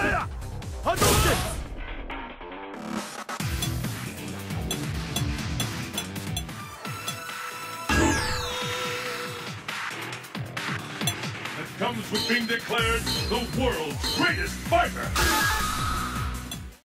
That comes with being declared the world's greatest fighter.